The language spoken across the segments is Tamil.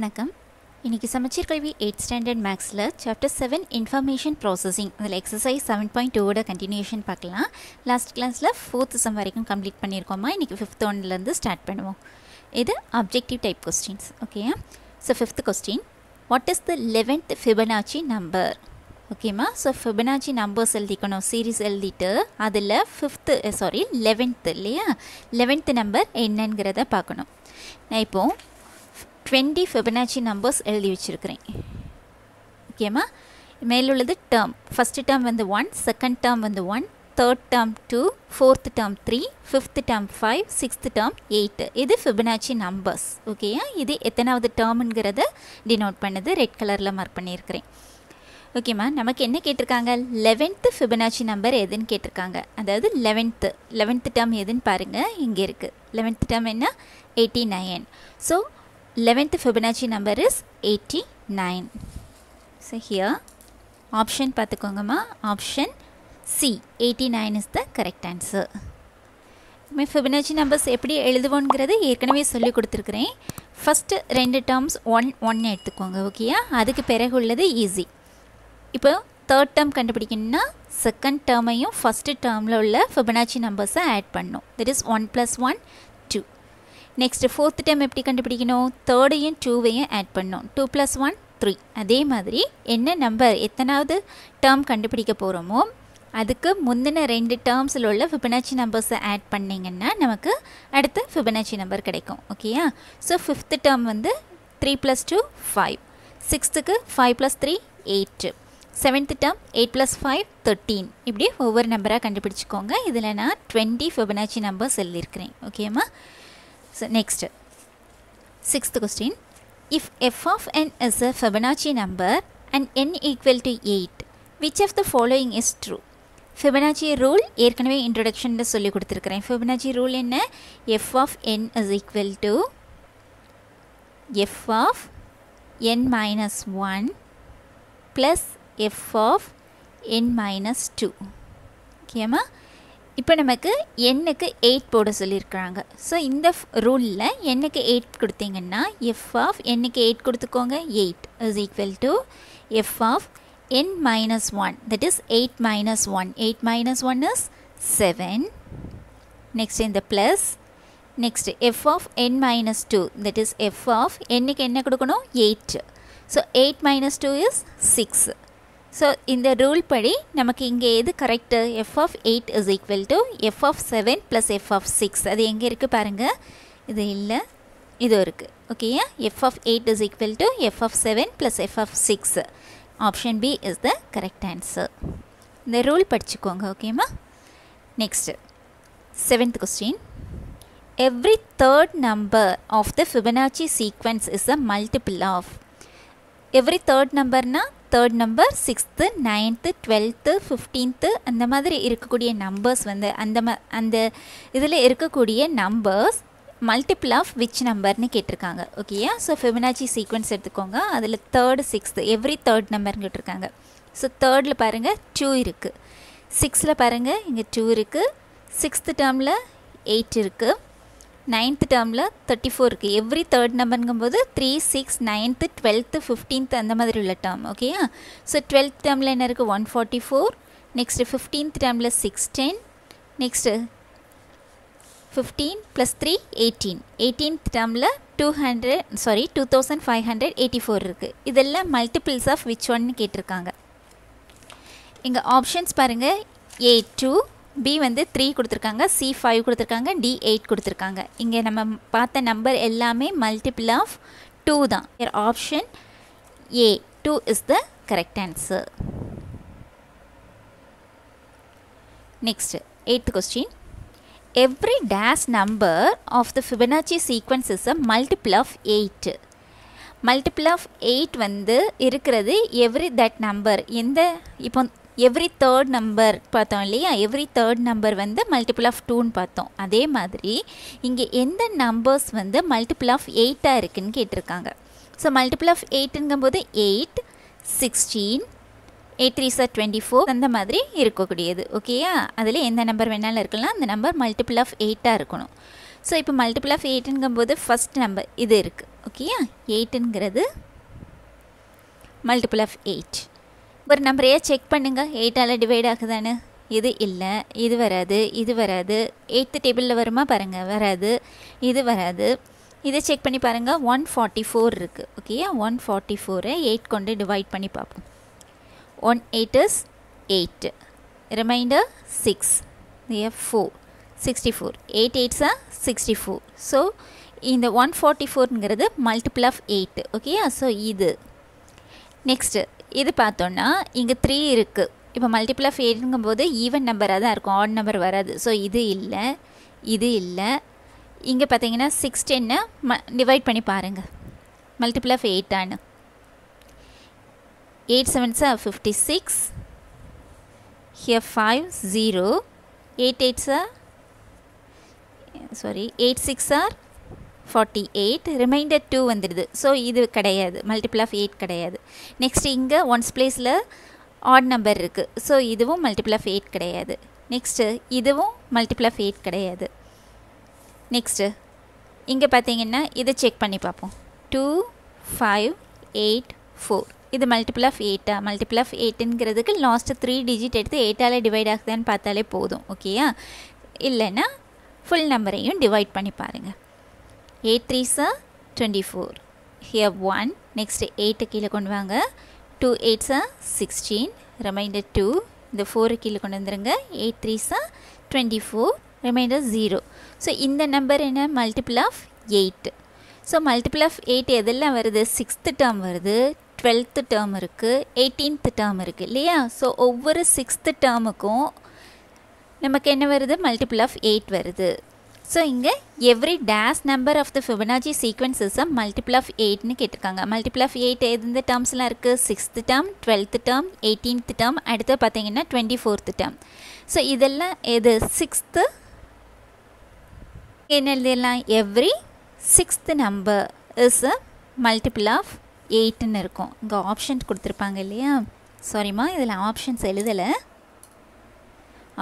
வணக்கம். இன்றைக்கி சமச்சீர் கல்வி எயிட் ஸ்டாண்டர்ட் மேக்ஸில் சாப்டர் செவன் இன்ஃபர்மேஷன் ப்ராசஸிங் அதில் எக்ஸசைஸ் செவன் பாயிண்ட் டூவோட கண்டினியூஷன் பார்க்கலாம். லாஸ்ட் கிளாஸில் ஃபோர்த் செம் வரைக்கும் கம்ப்ளீட் பண்ணியிருக்கோமா? இன்றைக்கி ஃபிஃப்த் ஒன்லேருந்து ஸ்டார்ட் பண்ணுவோம். இது அப்ஜெக்டிவ் டைப் கொஸ்டின்ஸ் ஓகேயா so fifth question what is the eleventh Fibonacci number ஓகேம்மா ஸோ ஃபிபனாச்சி நம்பர்ஸ் எழுதிக்கணும் சீரீஸ் எழுதிட்டு அதில் ஃபிஃப்த்து சாரி லெவன்த்து இல்லையா? லெவன்த்து நம்பர் என்னங்கிறத பார்க்கணும். நான் இப்போது டுவெண்ட்டி ஃபிபனாச்சி நம்பர்ஸ் எழுதி வச்சுருக்கிறேன். ஓகேம்மா மேலுள்ளது டேர்ம் ஃபஸ்ட்டு டேர்ம் வந்து ஒன் செகண்ட் டேர்ம் வந்து one third term two fourth term three fifth term five sixth term eight இது ஃபிபனாச்சி நம்பர்ஸ் ஓகேயா இது எத்தனாவது டேர்முங்கிறத டினோட் பண்ணுது. ரெட் கலரில் மார்க் பண்ணியிருக்கிறேன். ஓகேம்மா நமக்கு என்ன கேட்டிருக்காங்க? லெவன்த்து ஃபிபனாச்சி நம்பர் எதுன்னு கேட்டிருக்காங்க. அதாவது லெவன்த்து லெவன்த்து டேர்ம் எதுன்னு பாருங்கள் இங்கே இருக்குது லெவன்த்து டேர்ம் என்ன? Eighty nine so eleventh Fibonacci number is eighty nine so here option பார்த்துக்கோங்கம்மா. Option C eighty nine is the correct answer Fibonacci numbers எப்படி எழுதுவோங்கிறது ஏற்கனவே சொல்லி கொடுத்துருக்குறேன். ஃபஸ்ட்டு ரெண்டு டேர்ம்ஸ் ஒன் ஒன் எடுத்துக்கோங்க ஓகேயா அதுக்கு பிறகு உள்ளது ஈஸி இப்போ தேர்ட் டேர்ம் கண்டுபிடிக்கணும்னா செகண்ட் டேர்மையும் ஃபஸ்ட்டு டேர்மில் உள்ள ஃபிபனாச்சி நம்பர்ஸை ஆட் பண்ணும். That is one plus one next fourth term எப்படி கண்டுபிடிக்கணும்? தேர்டையும் டூவையும் ஆட் பண்ணணும். டூ ப்ளஸ் ஒன் த்ரீ அதே மாதிரி என்ன நம்பர் எத்தனாவது டேர்ம் கண்டுபிடிக்க போகிறோமோ அதுக்கு முந்தின ரெண்டு டேர்ம்ஸில் உள்ள ஃபிபனாச்சி நம்பர்ஸை ஆட் பண்ணிங்கன்னா நமக்கு அடுத்து ஃபிபனாச்சி நம்பர் கிடைக்கும். ஓகேயா ஸோ ஃபிஃப்த்து டேர்ம் வந்து three plus two five சிக்ஸ்த்துக்கு five plus three eight seventh term eight plus five thirteen இப்படி ஒவ்வொரு நம்பராக கண்டுபிடிச்சிக்கோங்க. இதில் நான் டுவெண்ட்டி ஃபிபனாச்சி நம்பர்ஸ் எழுதியிருக்கிறேன். ஓகேம்மா so next sixth question if F of N is a Fibonacci number and N equal to eight which of the following is true Fibonacci rule ஏற்கனவே இன்ட்ரொடக்ஷனில் சொல்லி கொடுத்துருக்குறேன். ஃபிபனாச்சி ரூல் என்ன? F of N is equal to F of N minus one plus F of N minus two ஓகேம்மா இப்போ நமக்கு எண்ணுக்கு எயிட் போட சொல்லியிருக்கிறாங்க. ஸோ இந்த ரூலில் எண்ணுக்கு எயிட் கொடுத்தீங்கன்னா எஃப் ஆஃப் எண்ணுக்கு எயிட் கொடுத்துக்கோங்க. Eight is equal to F of N minus one that is eight minus one eight minus one is seven next இந்த plus next F of N minus two that is F of எண்ணுக்கு என்ன கொடுக்கணும்? Eight so eight minus two is six so இந்த ரூல் படி நமக்கு இங்கே எது correct F of eight is equal to F of seven plus F of six அது எங்கே இருக்குது பாருங்கள் இது இல்லை. இது இருக்குது ஓகேயா F of eight is equal to F of seven plus F of six option B is the correct answer இந்த ரூல் படிச்சுக்கோங்க ஓகேம்மா next seventh question every third number of the Fibonacci sequence is a multiple of every third நம்பர்னால் third number sixth ninth twelfth fifteenth அந்த மாதிரி இருக்கக்கூடிய நம்பர்ஸ் வந்து அந்த ம அந்த இதில் இருக்கக்கூடிய நம்பர்ஸ் மல்டிபிள் ஆஃப் விச் நம்பர்னு கேட்டிருக்காங்க. ஓகேயா ஸோ ஃபெமினாச்சி சீக்வன்ஸ் எடுத்துக்கோங்க. அதில் தேர்டு சிக்ஸ்த்து எவ்ரி தேர்ட் நம்பர்னு கேட்டிருக்காங்க. ஸோ தேர்டில் பாருங்கள் டூ இருக்குது சிக்ஸில் பாருங்கள் இங்கே டூ இருக்குது சிக்ஸ்த்து டேர்மில் எயிட் இருக்குது நைன்த்து டேர்மில் தேர்ட்டி ஃபோர் இருக்குது every third நம்பருங்கும்போது three six ninth twelfth fifteenth அந்த மாதிரி உள்ள டேர்ம் ஓகேயா ஸோ டுவெல்த் டேர்மில் என்ன இருக்குது one forty four next fifteenth டேர்மில் six ten next fifteen plus three eighteen eighteenth டேர்மில் two hundred sorry two thousand five hundred eighty four இருக்குது இதெல்லாம் மல்டிபிள்ஸ் ஆஃப் விச் ஒன்னு கேட்டிருக்காங்க. இங்கே ஆப்ஷன்ஸ் பாருங்கள் ஏ டூ பி வந்து த்ரீ கொடுத்துருக்காங்க சி ஃபைவ் கொடுத்துருக்காங்க டி எயிட் கொடுத்துருக்காங்க. இங்கே நம்ம பார்த்த நம்பர் எல்லாமே மல்டிபிள் ஆஃப் டூ தான். Option A two is the correct answer next eighth question every days number of the Fibonacci sequence is a multiple of eight multiple of eight வந்து இருக்கிறது எவ்ரி தட் நம்பர் எந்த இப்போ எவ்ரி தேர்ட் நம்பர் பார்த்தோம் இல்லையா? எவ்ரி தேர்ட் நம்பர் வந்து மல்டிபிள் ஆஃப் டூன்னு பார்த்தோம். அதே மாதிரி இங்கே எந்த நம்பர்ஸ் வந்து மல்டிபிள் ஆஃப் எயிட்டாக இருக்குதுன்னு கேட்டிருக்காங்க. So multiple of எயிட்டுங்கும்போது eight sixteen eight three are twenty four அந்த மாதிரி இருக்கக்கூடியது. ஓகேயா அதில் எந்த நம்பர் வேணாலும் இருக்கலாம். அந்த நம்பர் மல்டிபிள் ஆஃப் எயிட்டாக இருக்கணும். ஸோ இப்போ மல்டிபிள் ஆஃப் எயிட்டுங்கும்போது ஃபஸ்ட் நம்பர் இது இருக்குது ஓகேயா எயிட்டுங்கிறது மல்டிபிள் ஆஃப் எயிட் ஒரு நம்பரையே செக் பண்ணுங்கள் எயிட்டால் டிவைட் ஆகுதானு இது இல்லை. இது வராது. இது வராது. எயித்து டேபிளில் வருமா பாருங்கள் வராது. இது வராது. இதை செக் பண்ணி பாருங்கள் ஒன் ஃபார்ட்டி ஃபோர் இருக்குது ஓகேயா ஒன் ஃபார்ட்டி ஃபோரை எயிட் கொண்டு டிவைட் பண்ணி பார்ப்போம். One eight is eight remainder six four sixty four eight eights are sixty four so இந்த ஒன் ஃபார்ட்டி ஃபோருங்கிறது மல்டிபிள் ஆஃப் எயிட் ஓகேயா ஸோ இது. நெக்ஸ்ட்டு இது பார்த்தோன்னா இங்கே த்ரீ இருக்குது இப்போ மல்டிபிள் ஆஃப் எயிட்டுங்கும் போது ஈவன் நம்பராக தான் இருக்கும். ஆட் நம்பர் வராது. ஸோ இது இல்லை. இது இல்லை. இங்கே பார்த்தீங்கன்னா சிக்ஸ் டென்னை ம டிவைட் பண்ணி பாருங்கள் multiple of எயிட்டான்னு eight sevens are fifty six here five zero eight eights are sorry eight six are forty eight remainder two வந்துடுது. ஸோ இது கிடையாது. மல்டிபிள் ஆஃப் எயிட் கிடையாது. நெக்ஸ்ட் இங்கே ஒன்ஸ் பிளேஸில் ஆட் நம்பர் இருக்குது ஸோ இதுவும் மல்டிபிள் ஆஃப் எயிட் கிடையாது. நெக்ஸ்ட்டு இதுவும் மல்டிபிள் ஆஃப் எயிட் கிடையாது. நெக்ஸ்ட்டு இங்கே பார்த்தீங்கன்னா இதை செக் பண்ணி பார்ப்போம். டூ ஃபைவ் எயிட் ஃபோர் இது மல்டிபிள் ஆஃப் எயிட்டா மல்டிபிள் ஆஃப் எயிட்டுங்கிறதுக்கு லாஸ்ட்டு த்ரீ டிஜிட் எடுத்து எயிட்டால் டிவைட் ஆகுதான்னு பார்த்தாலே போதும். ஓகேயா இல்லைன்னா ஃபுல் நம்பரையும் டிவைட் பண்ணி பாருங்கள் eight three are twenty four here one next eight கீழே கொண்டு வாங்க. Two eight are sixteen remainder two இந்த ஃபோரு கீழே கொண்டு வந்துருங்க. Eight three are twenty four remainder zero so இந்த நம்பர் என்ன? Multiple of eight so multiple of eight எதெல்லாம் வருது? சிக்ஸ்த்து டேர்ம் வருது. டுவெல்த்து டேர்ம் இருக்குது எயிட்டீன்த்து டேர்ம் இருக்குது இல்லையா? ஸோ ஒவ்வொரு சிக்ஸ்த்து டேர்முக்கும் நமக்கு என்ன வருது? மல்டிபிள் ஆஃப் எயிட் வருது. ஸோ இங்கே every days number of the Fibonacci sequence is a multiple of எயிட்னு கேட்டிருக்காங்க. மல்டிபிள் ஆஃப் எயிட் எந்த டேர்ம்ஸ்லாம் இருக்குது sixth term twelfth term eighteenth term அடுத்து பார்த்தீங்கன்னா டுவெண்ட்டி ஃபோர்த்து டேர்ம் ஸோ இதெல்லாம் எது? சிக்ஸ்த்து என்ன எழுதிடலாம்? Every sixth number is a multiple of எயிட்டுன்னு இருக்கும். இங்கே ஆப்ஷன் கொடுத்துருப்பாங்க இல்லையா? சாரிம்மா இதில் ஆப்ஷன்ஸ் எழுதலை.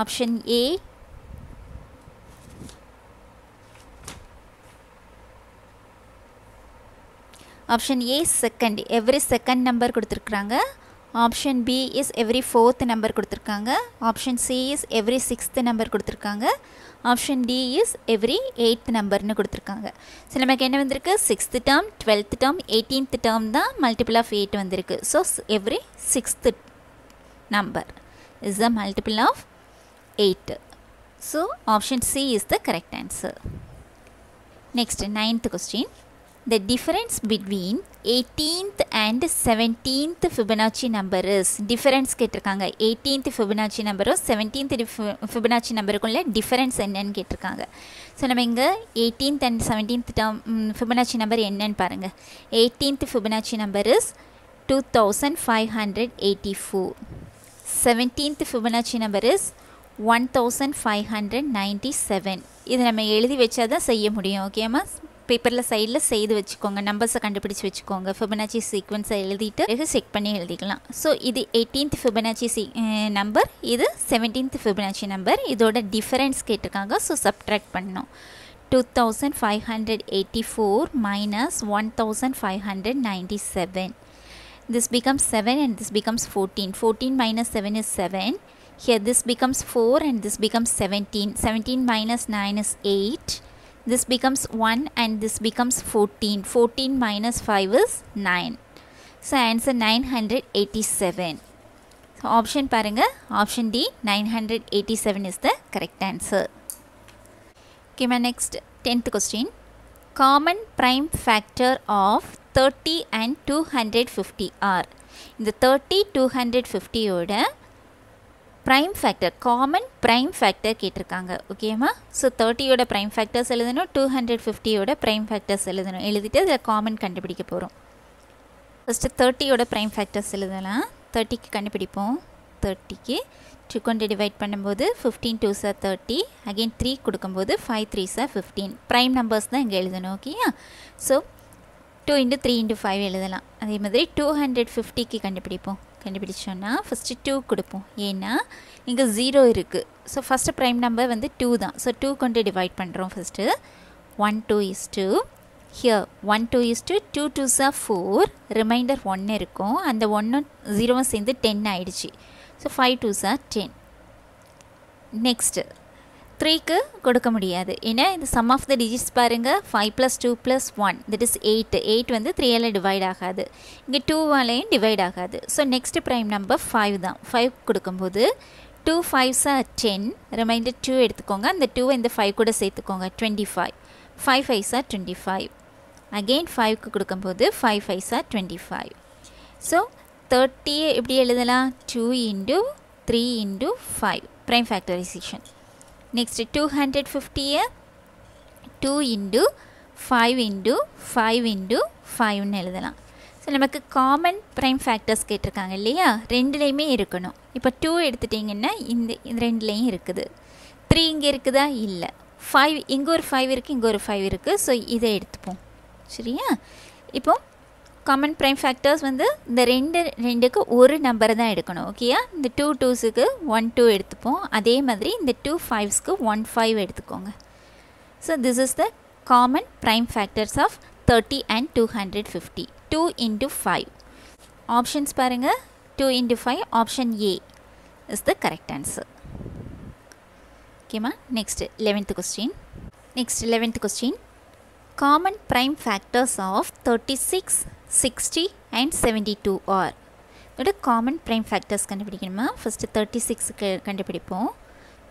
Option A option A second every second number கொடுத்துருக்குறாங்க. Option B is every fourth number கொடுத்துருக்காங்க. Option C is every sixth number கொடுத்துருக்காங்க. Option D is every eighth நம்பர்னு கொடுத்துருக்காங்க. ஸோ நமக்கு என்ன வந்திருக்கு? Sixth term twelfth term eighteenth term தான் மல்டிபிள் ஆஃப் எயிட் வந்திருக்கு. So every sixth number is the multiple of eight so option C is the correct answer next ninth question the difference between 18th and 17th Fibonacci number is difference கேட்டிருக்காங்க. 18th Fibonacci நம்பரும் 17th Fibonacci நம்பருக்குள்ள difference என்னன்னு கேட்டிருக்காங்க. ஸோ நம்ம இங்கே 18th and 17th term Fibonacci number என்னன்னு பாருங்கள் 18th Fibonacci number is 2584 17th Fibonacci number is 1597 இது நம்ம எழுதி வச்சா தான் செய்ய முடியும். ஓகேம்மா பேப்பரில் சைடில் செய்து வச்சுக்கோங்க. நம்பர்ஸை கண்டுபிடிச்சி வச்சுக்கோங்க. ஃபிபனாச்சி சீக்வன்ஸை எழுதிட்டு பிறகு செக் பண்ணி எழுதிக்கலாம். ஸோ இது எயிட்டீன்த் ஃபிபனாச்சி சீ நம்பர் இது செவன்டீன்த் ஃபிபனாச்சி நம்பர் இதோட டிஃபரன்ஸ் கேட்டிருக்காங்க. ஸோ சப்ட்ராக்ட் பண்ணும். Two thousand five hundred eighty four minus one thousand five hundred ninety seven this becomes 7 and this becomes 14 14 minus 7 is 7 here this becomes 4 and this becomes 17 17 minus 9 is 8 this becomes 1 and this becomes 14 14 minus 5 is 9 so answer 987 so option paranga option d 987 is the correct answer okay my next 10th question common prime factor of 30 and 250 are இந்த thirty two hundred ஃபிஃப்டியோட Prime factor common prime factor கேட்டிருக்காங்க ஓகேம்மா ஸோ தேர்ட்டியோட ப்ரைம் ஃபேக்டர்ஸ் எழுதணும் டூ ஹண்ட்ரட் ஃபிஃப்டியோட ப்ரைம் ஃபேக்டர்ஸ் எழுதணும். எழுதிட்டு அதில் காமன் கண்டுபிடிக்க போகிறோம் ஃபஸ்ட்டு தேர்ட்டியோட ப்ரைம் ஃபேக்டர்ஸ் எழுதலாம். தேர்ட்டிக்கு கண்டுபிடிப்போம். தேர்ட்டிக்கு டூ கொண்டு டிவைட் பண்ணும்போது fifteen two are thirty again three கொடுக்கும்போது five three are fifteen prime numbers தான் இங்கே எழுதணும் ஓகேயா so two into three into five எழுதலாம். அதே மாதிரி டூ ஹண்ட்ரட் ஃபிஃப்டிக்கு கண்டுபிடிப்போம். கண்டுபிடிச்சோன்னா ஃபஸ்ட்டு டூ கொடுப்போம். ஏன்னா இங்கே ஜீரோ இருக்குது ஸோ ஃபஸ்ட்டு ப்ரைம் நம்பர் வந்து டூ தான். ஸோ டூ கொண்டு டிவைட் பண்ணுறோம் first one two is two here one two is two two two are four remainder ஒன்று இருக்கும். அந்த ஒன்றும் ஜீரோவும் சேர்ந்து டென் ஆகிடுச்சு so five two are ten next த்ரீக்கு கொடுக்க முடியாது. ஏன்னா இந்த சம் ஆஃப் த டிஜிட்ஸ் பாருங்கள் five plus two plus one that is eight eight வந்து த்ரீயால் டிவைட் ஆகாது. இங்கே டூவாலையும் டிவைட் ஆகாது. So next prime number five தான். ஃபைவ் கொடுக்கும்போது டூ ஃபைவ்ஸாக டென் ரிமைண்டர் டூ எடுத்துக்கோங்க. அந்த டூவை இந்த ஃபைவ் கூட சேர்த்துக்கோங்க. டுவெண்ட்டி ஃபைவ் ஃபைவ் ஃபைவ்ஸாக டுவெண்ட்டி ஃபைவ் அகெயின் ஃபைவ்க்கு கொடுக்கும்போது ஃபைவ் ஃபைவ்ஸாக டுவெண்ட்டி ஃபைவ் ஸோ தேர்ட்டியை எப்படி எழுதலாம்? Two into three into five prime factorization next two hundred ஃபிஃப்டியை two into five into five into ஃபைவ்னு எழுதலாம். ஸோ நமக்கு காமன் ப்ரைம் ஃபேக்டர்ஸ் கேட்டிருக்காங்க இல்லையா? ரெண்டுலேயுமே இருக்கணும். இப்போ டூ எடுத்துட்டிங்கன்னா இந்த ரெண்டுலேயும் இருக்குது. த்ரீ இங்கே இருக்குதா? இல்லை. ஃபைவ் இங்கே ஒரு ஃபைவ் இருக்குது இங்கே ஒரு ஃபைவ் இருக்குது ஸோ இதை எடுத்துப்போம். சரியா? இப்போது காமன் ப்ரைம் ஃபேக்டர்ஸ் வந்து இந்த ரெண்டு ரெண்டுக்கு ஒரு நம்பர் தான் எடுக்கணும் ஓகேயா இந்த டூ டூஸுக்கு ஒன் டூ எடுத்துப்போம். அதே மாதிரி இந்த டூ ஃபைவ்ஸ்க்கு ஒன் ஃபைவ் எடுத்துக்கோங்க. So this is the common prime factors of thirty and two hundred fifty two into five options பாருங்கள் two into five option A is the correct answer ஓகேம்மா next eleventh question next eleventh question common prime factors of thirty six sixty and seventy two are இதோட காமன் ப்ரைம் ஃபேக்டர்ஸ் கண்டுபிடிக்கணுமா ஃபஸ்ட்டு தேர்ட்டி சிக்ஸுக்கு கண்டுபிடிப்போம்.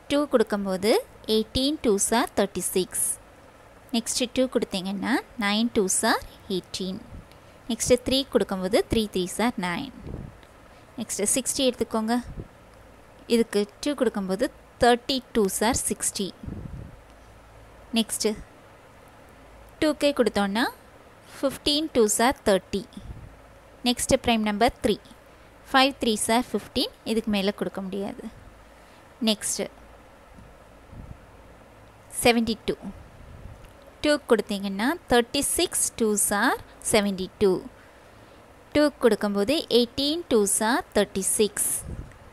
டூ கொடுக்கும்போது eighteen two are thirty six next two கொடுத்தீங்கன்னா nine two are eighteen next three கொடுக்கும்போது three three are nine next sixty எடுத்துக்கோங்க. இதுக்கு டூ கொடுக்கும்போது thirty two are sixty next two K கொடுத்தோன்னா fifteen two are thirty next prime number three five three are fifteen இதுக்கு மேலே கொடுக்க முடியாது. நெக்ஸ்ட்டு செவன்டி டூ டூ கொடுத்தீங்கன்னா thirty six two are seventy two two கொடுக்கும்போது eighteen two are thirty six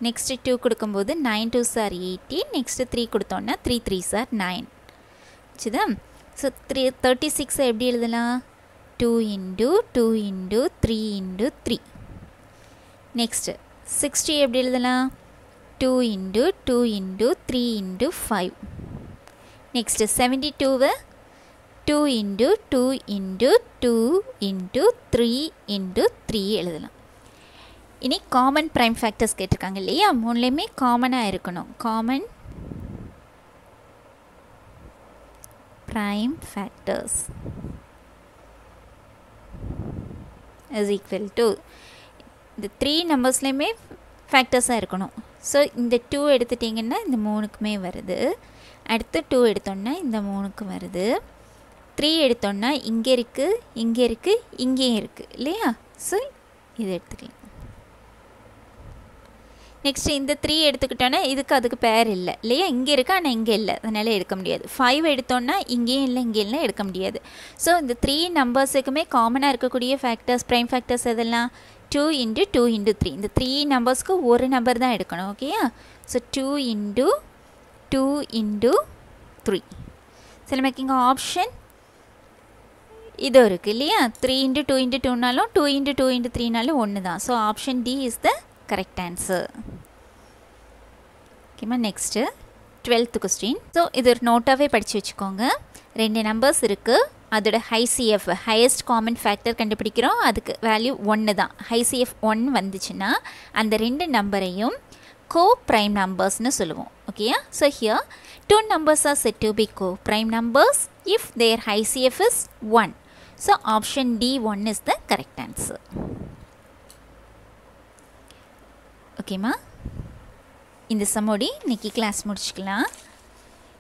next two கொடுக்கும்போது nine two are eighteen next three கொடுத்தோன்னா த்ரீ த்ரீ சார் நைன் சரிதா ஸோ த்ரீ தேர்ட்டி சிக்ஸை எப்படி எழுதலாம்? Two into two into three into three next sixty எப்படி எழுதலாம்? Two into two into three into five next seventy டூவை two into two into two into three into three எழுதலாம். இனி காமன் ப்ரைம் ஃபேக்டர்ஸ் கேட்டிருக்காங்க இல்லையா? மூணுலேயுமே காமனாக இருக்கணும். Common prime factors is equal to இந்த த்ரீ நம்பர்ஸ்லேயுமே ஃபேக்டர்ஸாக இருக்கணும். ஸோ இந்த டூ எடுத்துட்டிங்கன்னா இந்த மூணுக்குமே வருது. அடுத்து டூ எடுத்தோன்னா இந்த மூணுக்கு வருது. த்ரீ எடுத்தோன்னா இங்கே இருக்குது இங்கே இருக்குது இங்கேயும் இருக்குது இல்லையா? ஸோ இது எடுத்துக்கலாம். நெக்ஸ்ட் இந்த த்ரீ எடுத்துக்கிட்டோன்னா இதுக்கு அதுக்கு பேர் இல்லை. இல்லையா? இங்கே இருக்குது ஆனால் இங்கே இல்லை. அதனால் எடுக்க முடியாது. ஃபைவ் எடுத்தோன்னா இங்கேயும் இல்லை இங்கே இல்லை எடுக்க முடியாது. ஸோ இந்த த்ரீ நம்பர்ஸுக்குமே காமனாக இருக்கக்கூடிய ஃபேக்டர்ஸ் ப்ரைம் ஃபேக்டர்ஸ் எதெல்லாம்? Two into two into three இந்த த்ரீ நம்பர்ஸ்க்கு ஒரு நம்பர் தான் எடுக்கணும் ஓகேயா so two into two into three சில மேக்கிங் ஆப்ஷன் இது இருக்குது இல்லையா? த்ரீ இன்ட்டு டூ இன்ட்டு டூனாலும் டூ இன்ட்டு டூ இன்ட்டு த்ரீனாலும் ஒன்று தான் so option D is the correct answer ஓகேம்மா நெக்ஸ்ட்டு டுவெல்த்து கொஸ்டின் ஸோ இது ஒரு நோட்டாகவே படித்து வச்சுக்கோங்க. ரெண்டு நம்பர்ஸ் இருக்குது அதோட ஹைசிஎஃப் ஹையஸ்ட் காமன் ஃபேக்டர் கண்டுபிடிக்கிறோம். அதுக்கு வேல்யூ ஒன்று தான். ஹைசிஎஃப் ஒன் வந்துச்சுன்னா அந்த ரெண்டு நம்பரையும் கோ ப்ரைம் நம்பர்ஸ்னு சொல்லுவோம். ஓகேயா so here two numbers are said to be coprime numbers if their HCF is one so option D one is the correct answer ஓகேம்மா இந்த சம்மோடி இன்றைக்கி கிளாஸ் முடிச்சுக்கலாம்.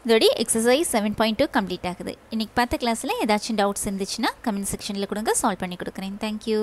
இதோடைய exercise seven point two complete ஆகுது. இன்றைக்கி பார்த்த கிளாஸில் ஏதாச்சும் டவுட்ஸ் இருந்துச்சுன்னா கமெண்ட் செக்ஷனில் கொடுங்க சால்வ் பண்ணி கொடுக்குறேன். தேங்க்யூ